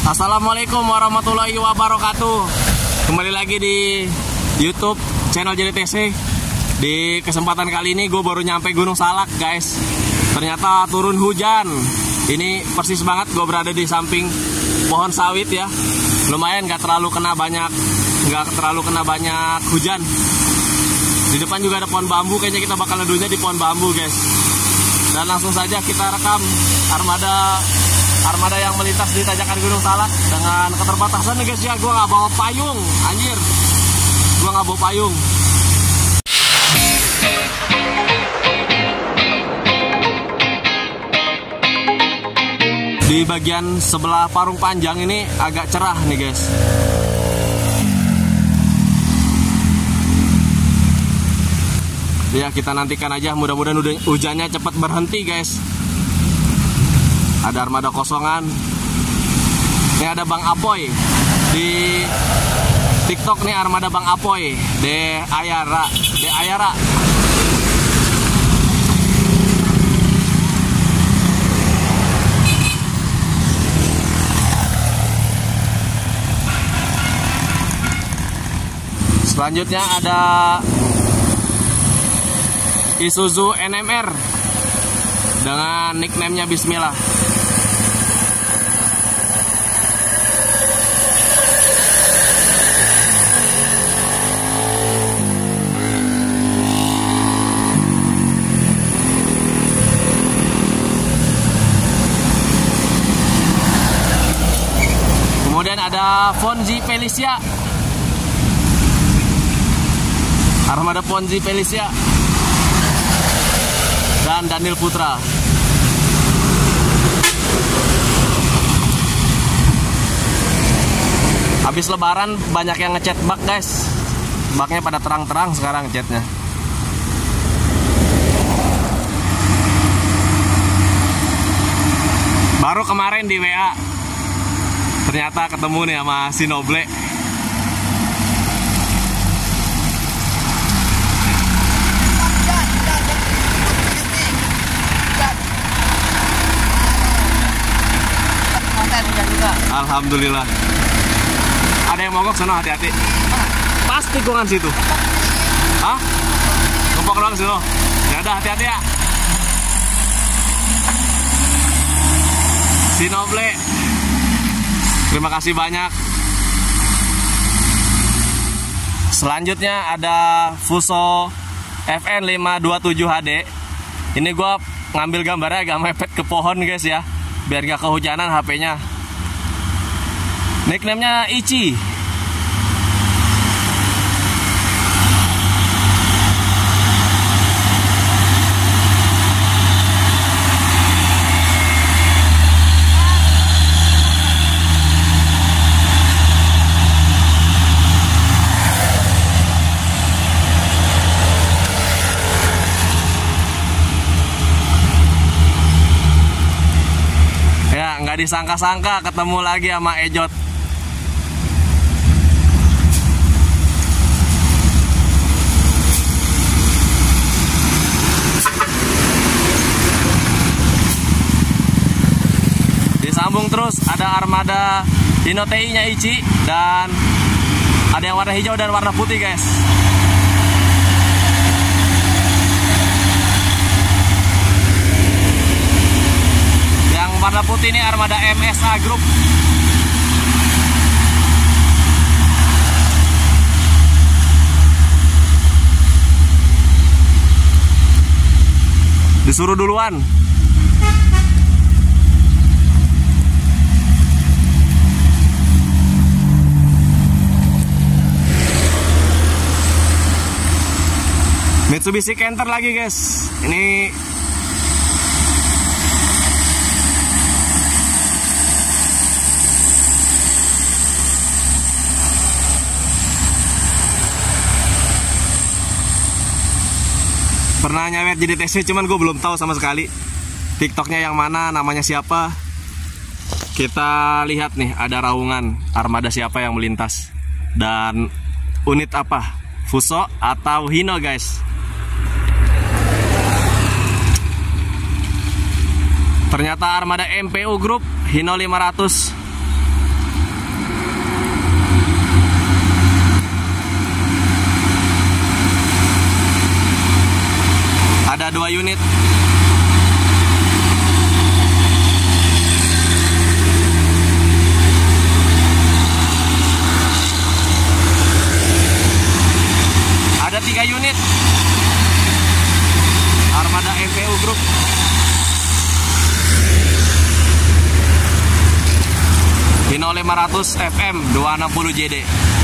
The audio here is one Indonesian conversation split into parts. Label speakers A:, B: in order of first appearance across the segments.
A: Assalamualaikum warahmatullahi wabarakatuh. Kembali lagi di Youtube channel JDTC Di kesempatan kali ini gue baru nyampe Gunung Salak guys. Ternyata turun hujan. Ini persis banget gue berada di samping pohon sawit ya. Lumayan gak terlalu kena banyak Gak terlalu kena banyak hujan. Di depan juga ada pohon bambu Kayaknya kita bakal neduhnya di pohon bambu guys. Dan langsung saja kita rekam armada armada yang melintas di tanjakan Gunung Salak dengan keterbatasan nih guys ya. Gue nggak bawa payung anjir. Gue nggak bawa payung. Di bagian sebelah parung panjang ini agak cerah nih guys. Ya kita nantikan aja. Mudah-mudahan hujannya cepat berhenti guys ada armada kosongan. Ini ada Bang Apoy. Di TikTok nih armada Bang Apoy. De Ayara. De Ayara. Selanjutnya ada Isuzu NMR dengan nicknamenya Bismillah Kemudian Fonzi Felicia. Armada Fonzi Felicia. Dan Daniel Putra. Habis lebaran banyak yang ngecat bak guys. Baknya pada terang-terang sekarang catnya. Baru kemarin di WA ternyata ketemu nih sama si Noble. Alhamdulillah. Ada yang mogok sana hati-hati. Pasti gongan situ. Hah? Numpuk doang situ. Ya udah hati-hati ya. Si Noble Terima kasih banyak. Selanjutnya ada Fuso FN 527 HD. Ini gue ngambil gambarnya agak mepet ke pohon guys ya, biar gak kehujanan HP-nya. Nickname-nya Ichi. Ya, disangka-sangka ketemu lagi sama Ejot. Disambung terus ada armada Hino TI-nya Ichi dan ada yang warna hijau dan warna putih, guys. Warna putih ini armada MSA Group. Disuruh duluan. Mitsubishi Canter lagi guys. Ini pernah nyawet jadi TC cuman gue belum tahu sama sekali tiktoknya yang mana namanya siapa. Kita lihat nih ada raungan armada siapa yang melintas. Dan unit apa? Fuso atau Hino guys? Ternyata armada MPU Group Hino 500 2 unit. Ada tiga unit. Armada MPU Group. Hino 500 FM 260 JD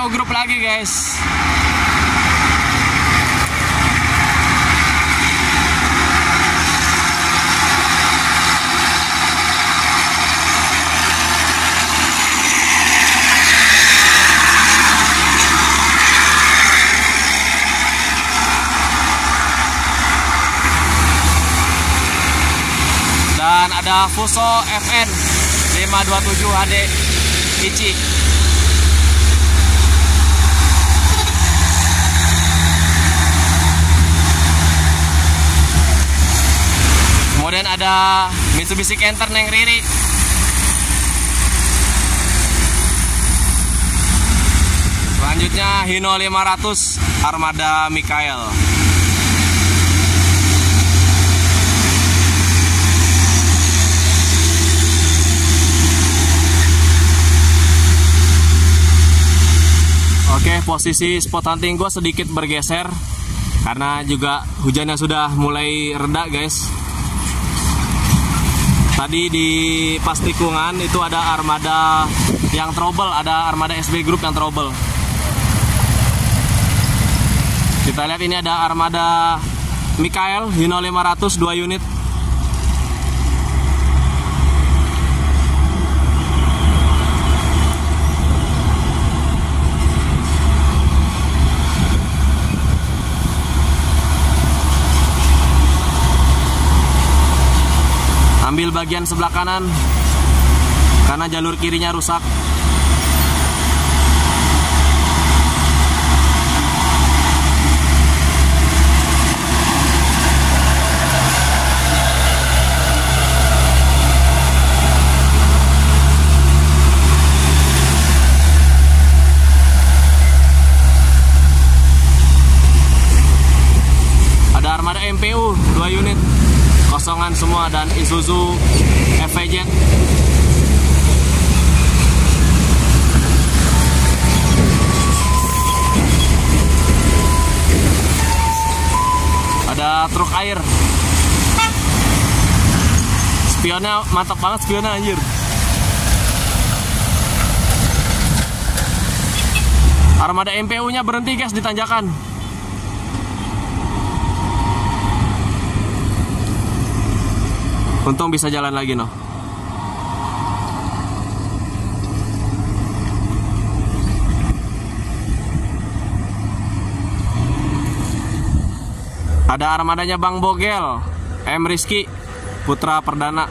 A: MPO Group lagi guys. Dan ada Fuso FN 527 HD Ichi Kemudian ada Mitsubishi Canter Neng Riri Selanjutnya Hino 500 Armada Mikael Oke, posisi spot hunting gue sedikit bergeser karena juga hujannya sudah mulai reda, guys. Tadi di pas tikungan itu ada armada yang trouble, ada armada SB Group yang trouble. Kita lihat ini ada armada Mikael Hino 500 2 unit. Ambil bagian sebelah kanan. Karena jalur kirinya rusak. Ada armada MPU 2 unit kosongan semua dan Isuzu FVZ ada truk air. Spionnya mantap banget spionnya anjir. Armada MPU nya berhenti guys di tanjakan Untung bisa jalan lagi noh. Ada armadanya Bang Bogel, M Rizky, Putra Perdana.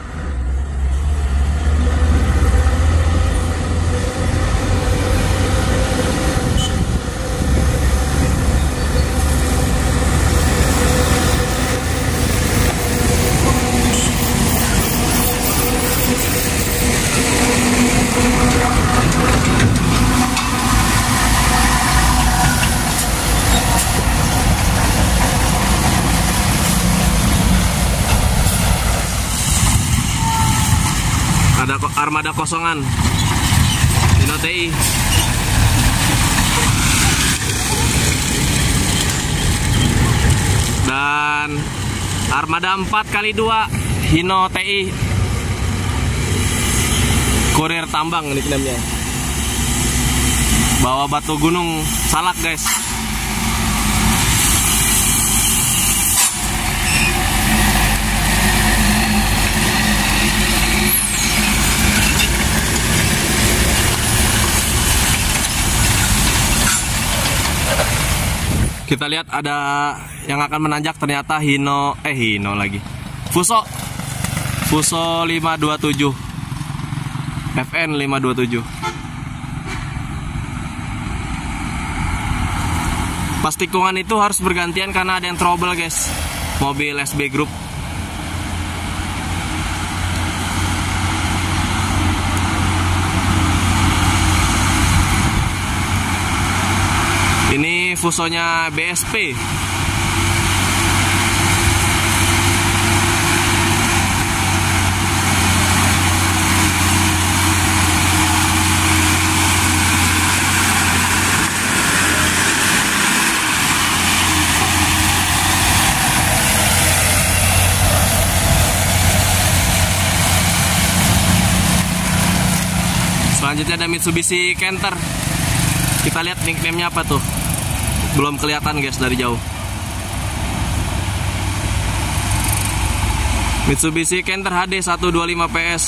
A: Ada ko- armada kosongan. Hino TI. Dan armada 4 kali 2 Hino TI. Kurir tambang nickname-nya. Bawa batu gunung salak, guys. Kita lihat ada yang akan menanjak ternyata Hino eh Hino lagi. Fuso. Fuso 527. FN 527. pas tikungan itu harus bergantian karena ada yang trouble guys mobil SB Group fusonya BSP Selanjutnya ada Mitsubishi Canter. Kita lihat nickname-nya apa tuh. Belum kelihatan guys dari jauh. Mitsubishi Canter HD 125 PS.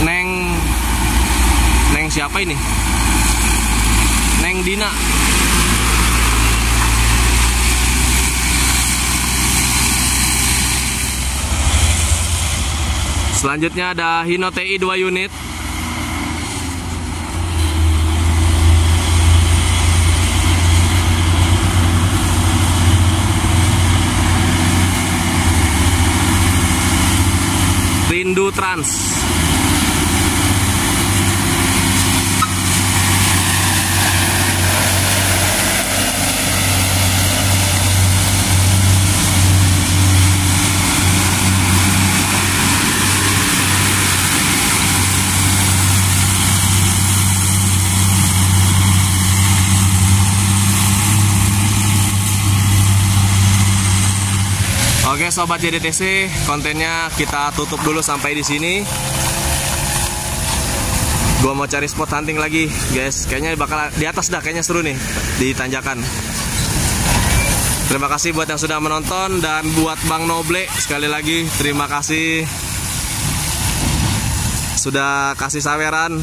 A: Neng Neng siapa ini? Neng Dina. Selanjutnya ada Hino TI 2 unit. Rindu Trans. Oke sobat JDTC, kontennya kita tutup dulu sampai di sini. Gua mau cari spot hunting lagi, guys. Kayaknya bakal di atas dah, kayaknya seru nih di tanjakan. Terima kasih buat yang sudah menonton dan buat Bang Noble sekali lagi terima kasih sudah kasih saweran.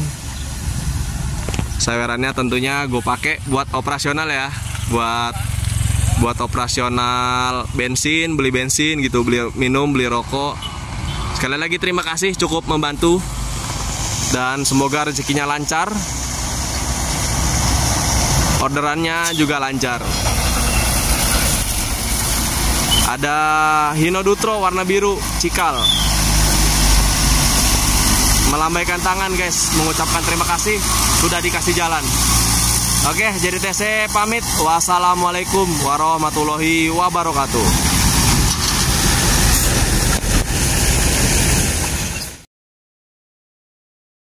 A: Sawerannya tentunya gue pakai buat operasional ya, buat buat operasional bensin, beli bensin gitu, beli minum, beli rokok. Sekali lagi terima kasih cukup membantu dan semoga rezekinya lancar. Orderannya juga lancar. Ada Hino Dutro warna biru Cikal. Melambaikan tangan guys, mengucapkan terima kasih sudah dikasih jalan. Oke, jadi TC pamit. Wassalamualaikum warahmatullahi wabarakatuh.